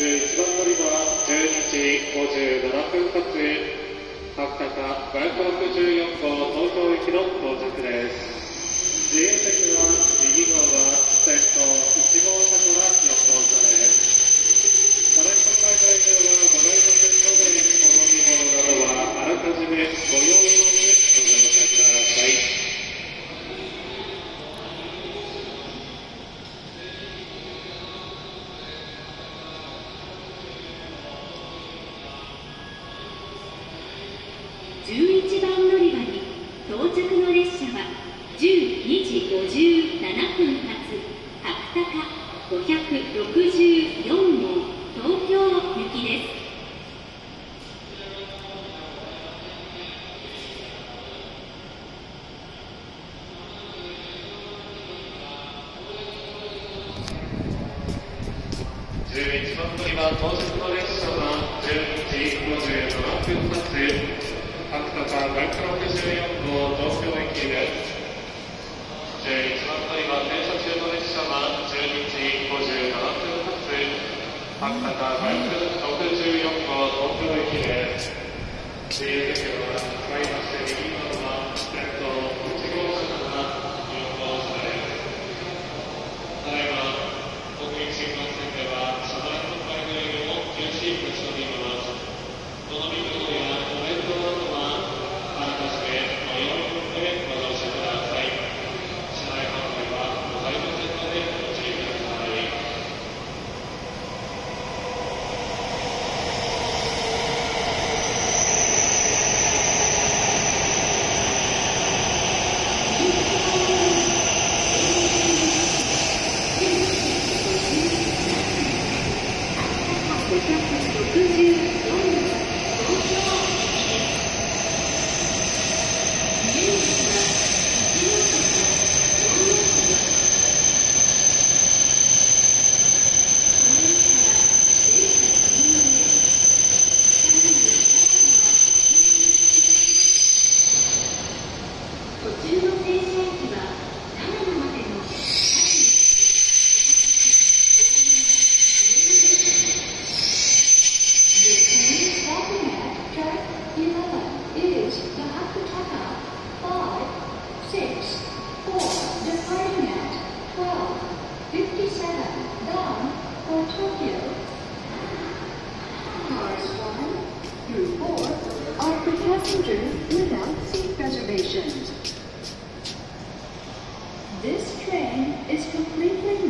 1番乗り場は12時57分発博多か564号東京行きの到着です。自由席は右側。11番乗り場に到着の列車は12時57分発白鷹564号東京行きです。11番乗り場到着の列車は白鷹564号東京駅で11番乗り場停車中の列車は12時57分発白鷹564 Thank you. Passengers without seat reservations. This train is completely